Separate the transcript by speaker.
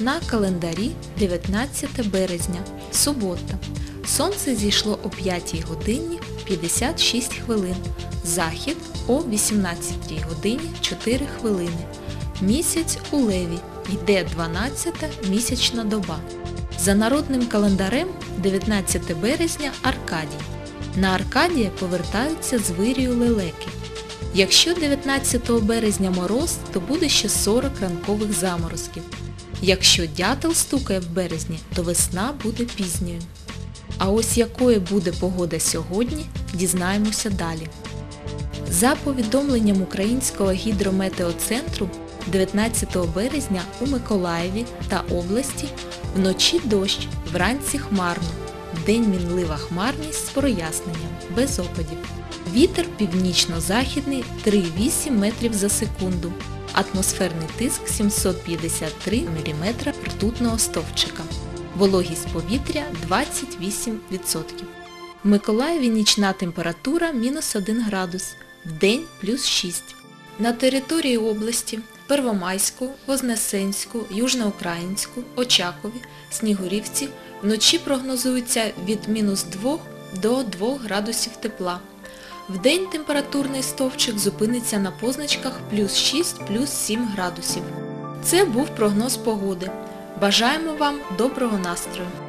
Speaker 1: На календарі 19 березня, субота. Сонце зійшло о 5 годині 56 хвилин. Захід о 18 годині 4 хвилини. Місяць у леві. Йде 12 місячна доба. За народним календарем 19 березня Аркадій. На Аркадія повертаються з вирію лелеки. Якщо 19 березня мороз, то буде ще 40 ранкових заморозків. Якщо дятел стукає в березні, то весна буде пізньою. А ось якою буде погода сьогодні, дізнаємося далі. За повідомленням Українського гідрометеоцентру, 19 березня у Миколаєві та області вночі дощ, вранці хмарно, вдень мінлива хмарність з проясненням, без опадів. Вітер північно-західний 3,8 метрів за секунду. Атмосферний тиск 753 мм ртутного стовпчика. Вологість повітря 28%. В Миколаєві нічна температура мінус 1 градус, вдень плюс 6. На території області Первомайську, Вознесенську, Южноукраїнську, Очакові, Снігурівці вночі прогнозується від мінус 2 до 2 градусів тепла. Вдень температурний стовпчик зупиниться на позначках плюс 6 плюс 7 градусів. Це був прогноз погоди. Бажаємо вам доброго настрою!